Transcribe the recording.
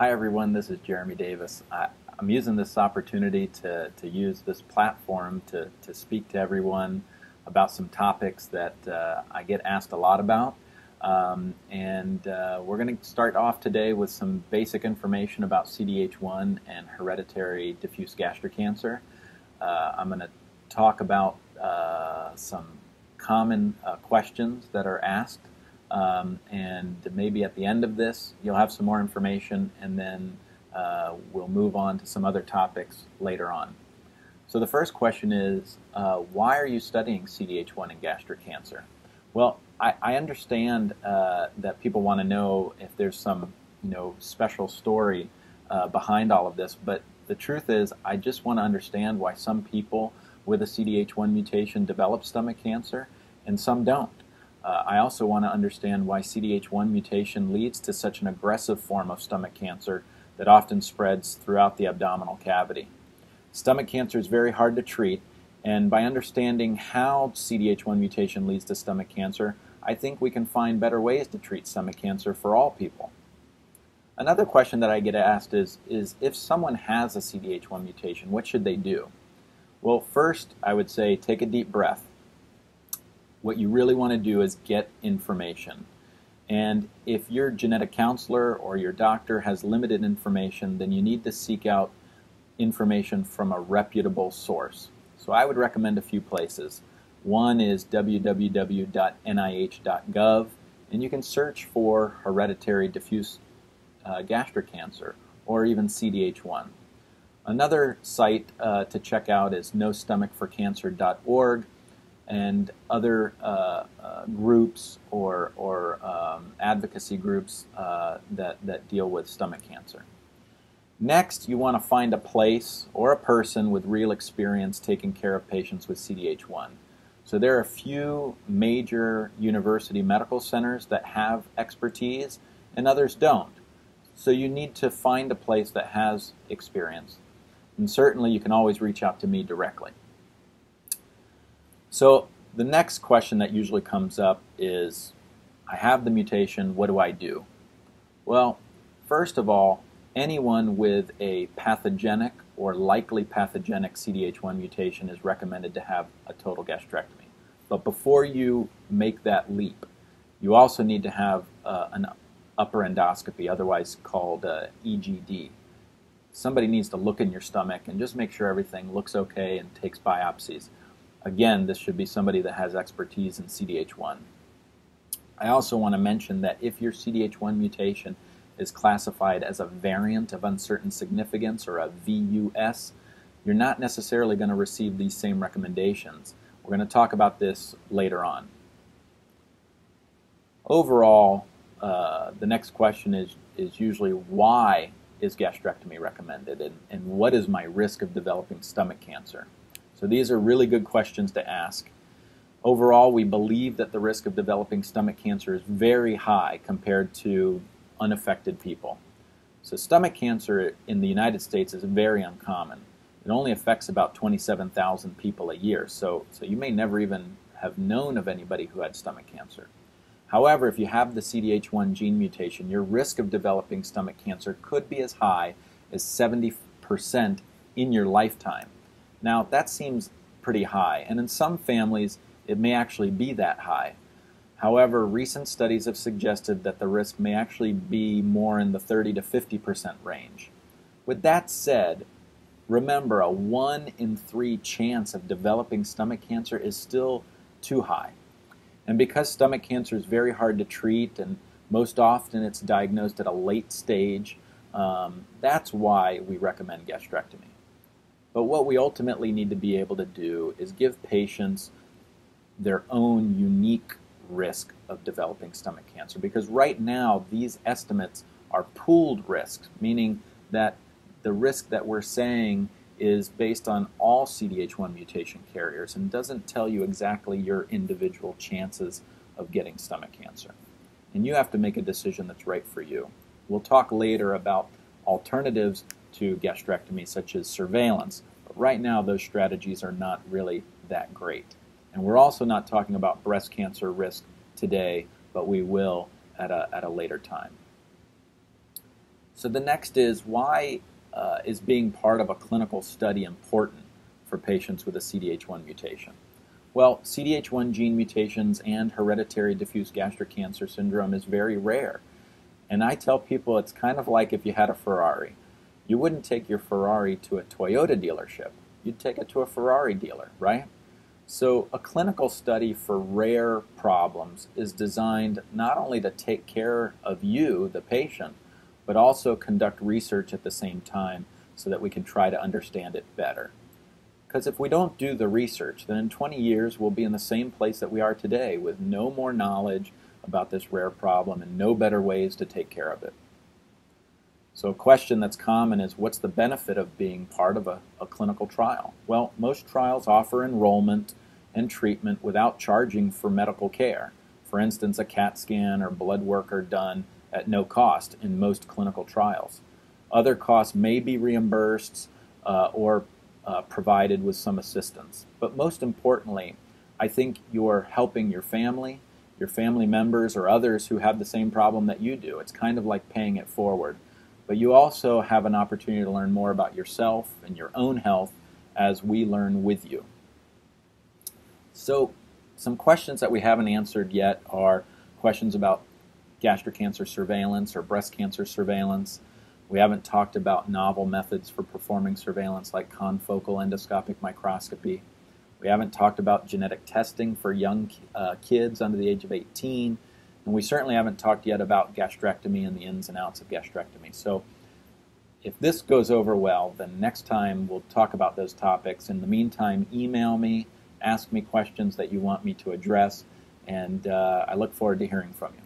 Hi everyone, this is Jeremy Davis. I, am using this opportunity to, to use this platform to, to speak to everyone about some topics that uh, I get asked a lot about. Um, and uh, we're going to start off today with some basic information about CDH1 and hereditary diffuse gastric cancer. Uh, I'm going to talk about uh, some common uh, questions that are asked um, and maybe at the end of this, you'll have some more information, and then uh, we'll move on to some other topics later on. So the first question is, uh, why are you studying CDH1 in gastric cancer? Well, I, I understand uh, that people want to know if there's some, you know, special story uh, behind all of this, but the truth is, I just want to understand why some people with a CDH1 mutation develop stomach cancer and some don't. Uh, I also want to understand why CDH1 mutation leads to such an aggressive form of stomach cancer that often spreads throughout the abdominal cavity. Stomach cancer is very hard to treat, and by understanding how CDH1 mutation leads to stomach cancer, I think we can find better ways to treat stomach cancer for all people. Another question that I get asked is, is if someone has a CDH1 mutation, what should they do? Well, first, I would say take a deep breath what you really want to do is get information. And if your genetic counselor or your doctor has limited information, then you need to seek out information from a reputable source. So I would recommend a few places. One is www.nih.gov, and you can search for hereditary diffuse uh, gastric cancer or even CDH1. Another site uh, to check out is nostomachforcancer.org and other uh, uh, groups or, or um, advocacy groups uh, that, that deal with stomach cancer. Next, you want to find a place or a person with real experience taking care of patients with CDH1. So there are a few major university medical centers that have expertise and others don't. So you need to find a place that has experience. And certainly you can always reach out to me directly. So the next question that usually comes up is, I have the mutation, what do I do? Well, first of all, anyone with a pathogenic or likely pathogenic CDH1 mutation is recommended to have a total gastrectomy. But before you make that leap, you also need to have uh, an upper endoscopy, otherwise called uh, EGD. Somebody needs to look in your stomach and just make sure everything looks okay and takes biopsies. Again, this should be somebody that has expertise in CDH1. I also want to mention that if your CDH1 mutation is classified as a variant of uncertain significance or a VUS, you're not necessarily going to receive these same recommendations. We're going to talk about this later on. Overall, uh, the next question is, is usually why is gastrectomy recommended and, and what is my risk of developing stomach cancer? So these are really good questions to ask. Overall, we believe that the risk of developing stomach cancer is very high compared to unaffected people. So stomach cancer in the United States is very uncommon. It only affects about 27,000 people a year, so, so you may never even have known of anybody who had stomach cancer. However, if you have the CDH1 gene mutation, your risk of developing stomach cancer could be as high as 70% in your lifetime. Now, that seems pretty high, and in some families, it may actually be that high. However, recent studies have suggested that the risk may actually be more in the 30 to 50% range. With that said, remember a 1 in 3 chance of developing stomach cancer is still too high. And because stomach cancer is very hard to treat and most often it's diagnosed at a late stage, um, that's why we recommend gastrectomy. But what we ultimately need to be able to do is give patients their own unique risk of developing stomach cancer. Because right now, these estimates are pooled risks, meaning that the risk that we're saying is based on all CDH1 mutation carriers and doesn't tell you exactly your individual chances of getting stomach cancer. And you have to make a decision that's right for you. We'll talk later about alternatives to gastrectomy, such as surveillance. But right now, those strategies are not really that great. And we're also not talking about breast cancer risk today, but we will at a, at a later time. So the next is why uh, is being part of a clinical study important for patients with a CDH1 mutation? Well, CDH1 gene mutations and hereditary diffuse gastric cancer syndrome is very rare. And I tell people it's kind of like if you had a Ferrari. You wouldn't take your Ferrari to a Toyota dealership. You'd take it to a Ferrari dealer, right? So, a clinical study for rare problems is designed not only to take care of you, the patient, but also conduct research at the same time so that we can try to understand it better. Because if we don't do the research, then in 20 years we'll be in the same place that we are today with no more knowledge about this rare problem and no better ways to take care of it. So, a question that's common is what's the benefit of being part of a, a, clinical trial? Well, most trials offer enrollment and treatment without charging for medical care. For instance, a CAT scan or blood work are done at no cost in most clinical trials. Other costs may be reimbursed uh, or uh, provided with some assistance. But most importantly, I think you're helping your family, your family members, or others who have the same problem that you do. It's kind of like paying it forward. But you also have an opportunity to learn more about yourself and your own health as we learn with you. So, some questions that we haven't answered yet are questions about gastric cancer surveillance or breast cancer surveillance. We haven't talked about novel methods for performing surveillance like confocal endoscopic microscopy. We haven't talked about genetic testing for young uh, kids under the age of 18. And we certainly haven't talked yet about gastrectomy and the ins and outs of gastrectomy. So if this goes over well, then next time we'll talk about those topics. In the meantime, email me, ask me questions that you want me to address, and uh, I look forward to hearing from you.